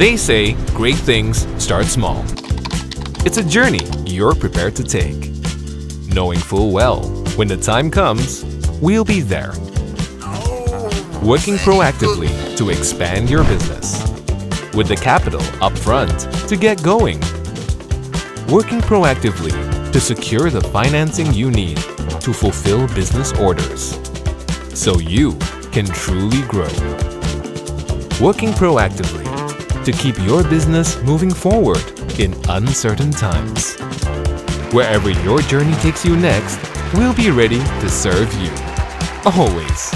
They say great things start small. It's a journey you're prepared to take, knowing full well when the time comes, we'll be there. Working proactively to expand your business, with the capital up front to get going. Working proactively to secure the financing you need to fulfill business orders, so you can truly grow. Working proactively to keep your business moving forward in uncertain times. Wherever your journey takes you next, we'll be ready to serve you. Always.